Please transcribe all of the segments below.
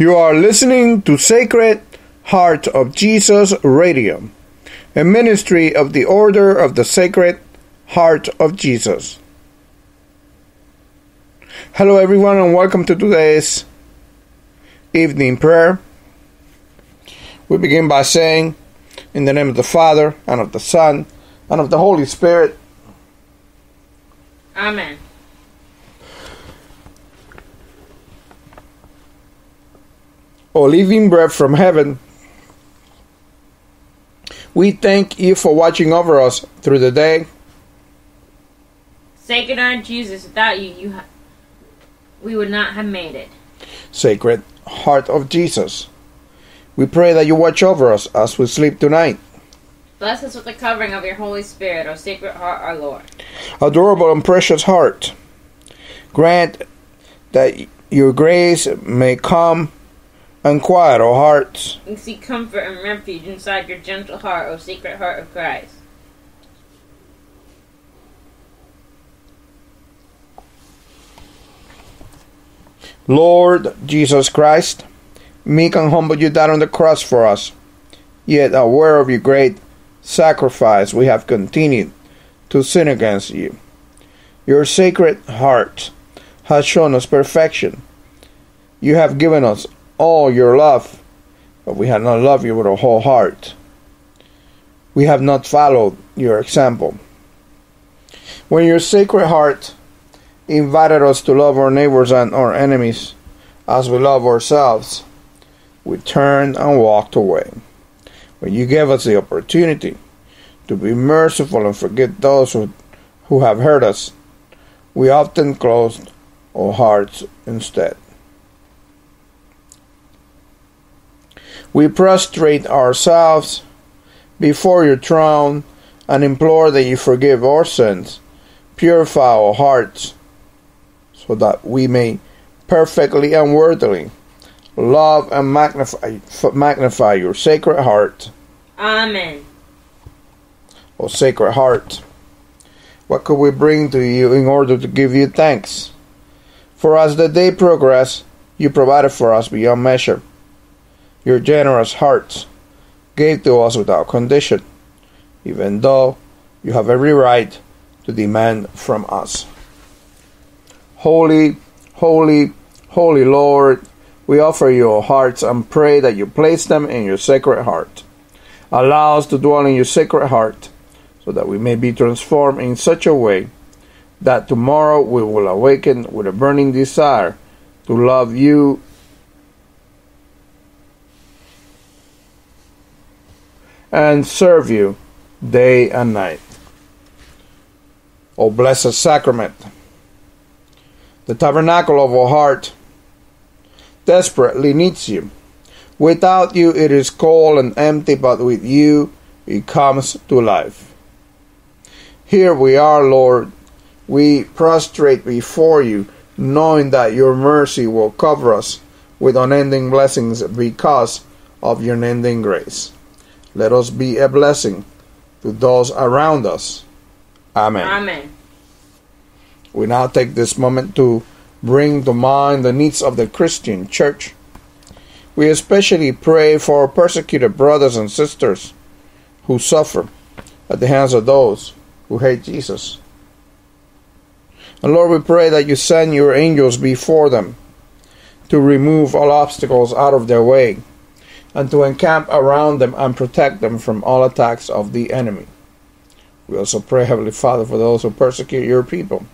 You are listening to Sacred Heart of Jesus Radio, a ministry of the Order of the Sacred Heart of Jesus. Hello, everyone, and welcome to today's evening prayer. We begin by saying, In the name of the Father, and of the Son, and of the Holy Spirit. Amen. O living bread from heaven, we thank you for watching over us through the day. Sacred Heart Jesus, without you, you ha- we would not have made it. Sacred Heart of Jesus, we pray that you watch over us as we sleep tonight. Bless us with the covering of your Holy Spirit, O Sacred Heart, our Lord. Adorable and precious heart, grant that your grace may come and quiet our hearts. And seek comfort and refuge inside your gentle heart, O Sacred Heart of Christ. Lord Jesus Christ, meek and humble you died on the cross for us. Yet, aware of your great sacrifice, we have continued to sin against you. Your sacred heart has shown us perfection. You have given us all your love, but we have not loved you with our whole heart. We have not followed your example. When your sacred heart invited us to love our neighbors and our enemies as we love ourselves, we turned and walked away. When you gave us the opportunity to be merciful and forgive those who, who have hurt us, we often closed our hearts instead. We prostrate ourselves before your throne and implore that you forgive our sins, purify our hearts, so that we may perfectly and worthily love and magnify, magnify your sacred heart. Amen. O sacred heart, what could we bring to you in order to give you thanks? For as the day progressed, you provided for us beyond measure. Your generous hearts gave to us without condition, even though you have every right to demand from us. Holy, holy, holy Lord, we offer you our hearts and pray that you place them in your sacred heart. Allow us to dwell in your sacred heart so that we may be transformed in such a way that tomorrow we will awaken with a burning desire to love you and serve you day and night. O blessed sacrament, the tabernacle of our heart desperately needs you. Without you, it is cold and empty, but with you, it comes to life. Here we are, Lord. We prostrate before you, knowing that your mercy will cover us with unending blessings because of your unending grace. Let us be a blessing to those around us. Amen. Amen. We now take this moment to bring to mind the needs of the Christian church. We especially pray for persecuted brothers and sisters who suffer at the hands of those who hate Jesus. And Lord, we pray that you send your angels before them to remove all obstacles out of their way and to encamp around them and protect them from all attacks of the enemy. We also pray, Heavenly Father, for those who persecute your people,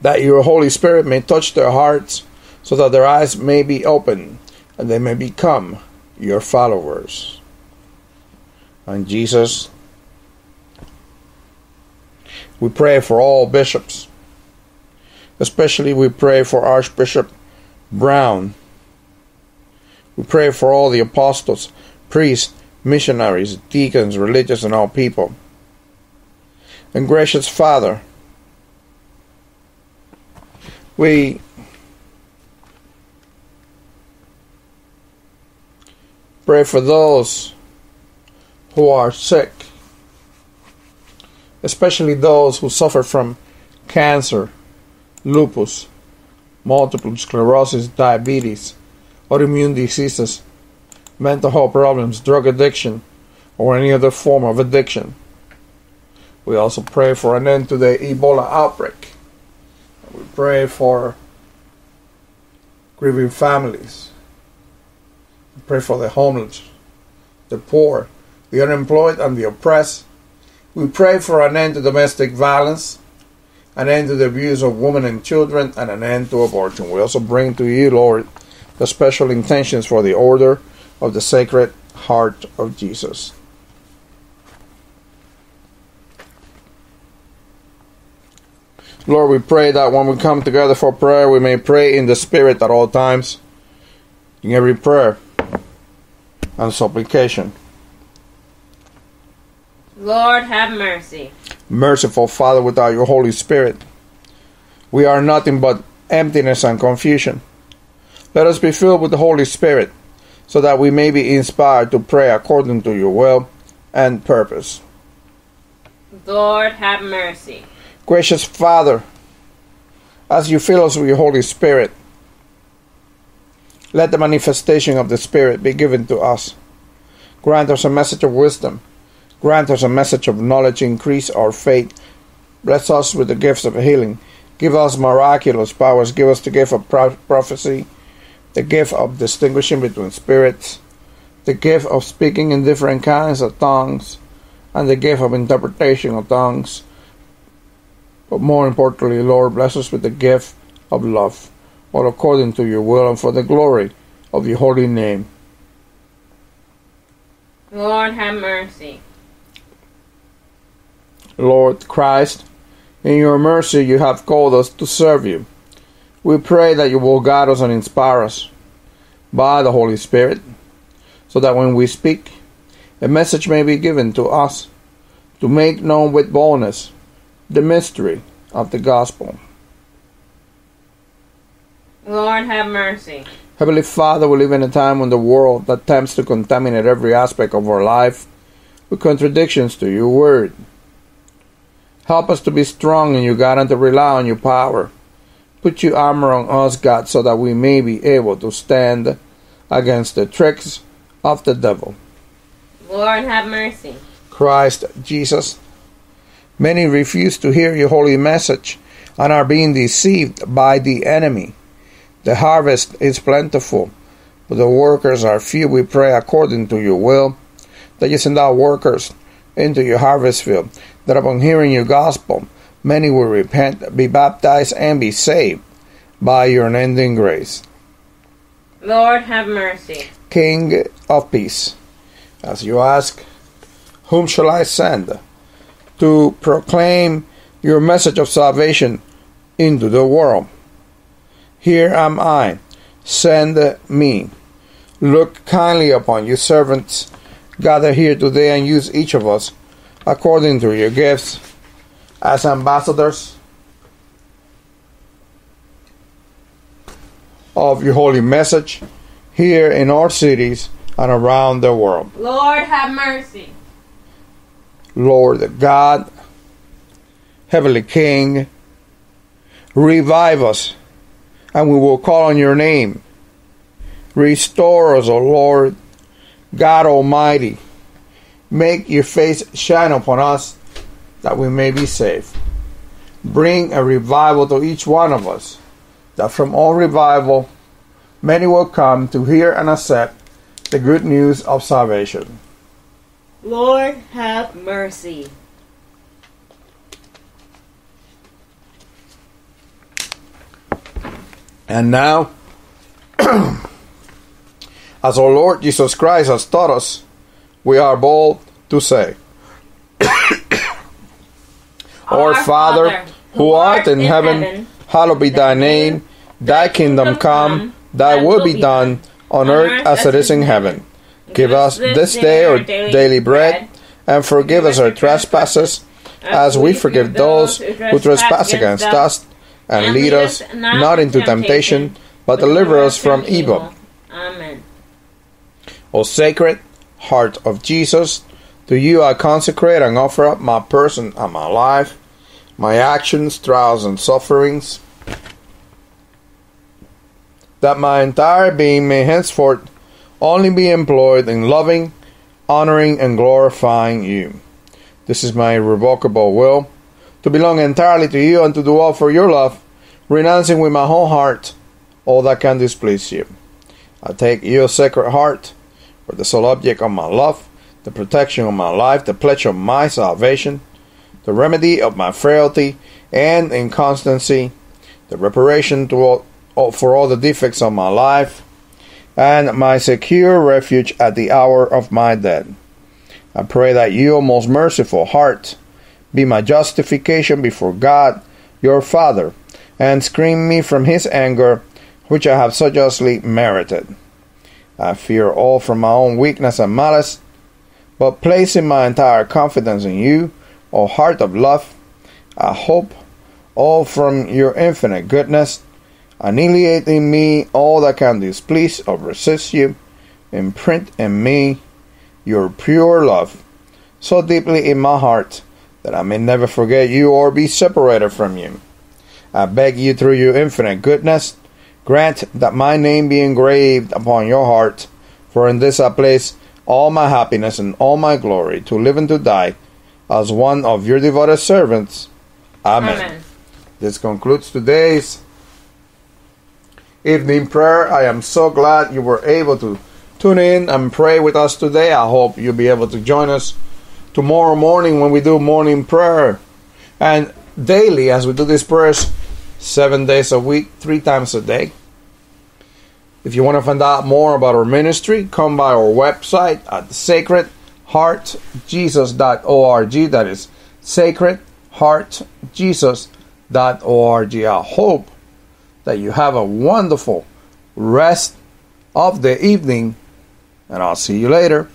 that your Holy Spirit may touch their hearts so that their eyes may be open and they may become your followers. And Jesus, we pray for all bishops, especially we pray for Archbishop Brown. We pray for all the apostles, priests, missionaries, deacons, religious, and all people. And gracious Father, we pray for those who are sick, especially those who suffer from cancer, lupus, multiple sclerosis, diabetes, autoimmune diseases, mental health problems, drug addiction, or any other form of addiction. We also pray for an end to the Ebola outbreak. We pray for grieving families. We pray for the homeless, the poor, the unemployed, and the oppressed. We pray for an end to domestic violence, an end to the abuse of women and children, and an end to abortion. We also bring to you, Lord, the special intentions for the order of the Sacred Heart of Jesus. Lord, we pray that when we come together for prayer, we may pray in the Spirit at all times, in every prayer and supplication. Lord, have mercy. Merciful Father, without your Holy Spirit, we are nothing but emptiness and confusion. Let us be filled with the Holy Spirit, so that we may be inspired to pray according to your will and purpose. Lord, have mercy. Gracious Father, as you fill us with your Holy Spirit, let the manifestation of the Spirit be given to us. Grant us a message of wisdom. Grant us a message of knowledge. Increase our faith. Bless us with the gifts of healing. Give us miraculous powers. Give us the gift of prophecy, the gift of distinguishing between spirits, the gift of speaking in different kinds of tongues, and the gift of interpretation of tongues. But more importantly, Lord, bless us with the gift of love, all according to your will and for the glory of your holy name. Lord, have mercy. Lord Christ, in your mercy you have called us to serve you. We pray that you will guide us and inspire us by the Holy Spirit, so that when we speak, a message may be given to us to make known with boldness the mystery of the gospel. Lord, have mercy. Heavenly Father, we live in a time when the world attempts to contaminate every aspect of our life with contradictions to your word. Help us to be strong in you, God, and to rely on your power. Put your armor on us, God, so that we may be able to stand against the tricks of the devil. Lord, have mercy. Christ Jesus, many refuse to hear your holy message and are being deceived by the enemy. The harvest is plentiful, but the workers are few. We pray according to your will that you send out workers into your harvest field, that upon hearing your gospel, many will repent, be baptized, and be saved by your unending grace. Lord, have mercy. King of peace, as you ask, whom shall I send to proclaim your message of salvation into the world? Here am I, send me. Look kindly upon your servants gather here today and use each of us according to your gifts as ambassadors of your holy message here in our cities and around the world. Lord, have mercy. Lord God, Heavenly King, revive us and we will call on your name. Restore us, O Lord, God Almighty. Make your face shine upon us that we may be saved. Bring a revival to each one of us, that from all revival many will come to hear and accept the good news of salvation. Lord, have mercy. And now, as our Lord Jesus Christ has taught us, we are bold to say, Our Father, who art in heaven, hallowed be thy name. Thy kingdom come, thy will be done, on earth as it is in heaven. Give us this day our daily bread, and forgive us our trespasses, as we forgive those who trespass against us. And lead us not into temptation, but deliver us from evil. Amen. O sacred heart of Jesus, to you I consecrate and offer up my person and my life, my actions, trials, and sufferings. that my entire being may henceforth only be employed in loving, honoring, and glorifying you. This is my irrevocable will to belong entirely to you and to do all for your love, renouncing with my whole heart all that can displease you. I take your sacred heart for the sole object of my love, the protection of my life, the pledge of my salvation, the remedy of my frailty and inconstancy, the reparation all, for all the defects of my life, and my secure refuge at the hour of my death. I pray that you, most merciful heart, be my justification before God, your Father, and screen me from his anger, which I have so justly merited. I fear all from my own weakness and malice, but placing my entire confidence in you, O heart of love, I hope all from your infinite goodness, annihilate in me all that can displease or resist you, imprint in me your pure love so deeply in my heart that I may never forget you or be separated from you. I beg you through your infinite goodness, grant that my name be engraved upon your heart, for in this I place all my happiness and all my glory to live and to die as one of your devoted servants. Amen. Amen. This concludes today's evening prayer. I am so glad you were able to tune in and pray with us today. I hope you'll be able to join us tomorrow morning when we do morning prayer and daily as we do these prayers seven days a week, three times a day. If you want to find out more about our ministry, come by our website at sacredheartjesus.org. That is sacredheartjesus.org. I hope that you have a wonderful rest of the evening, and I'll see you later.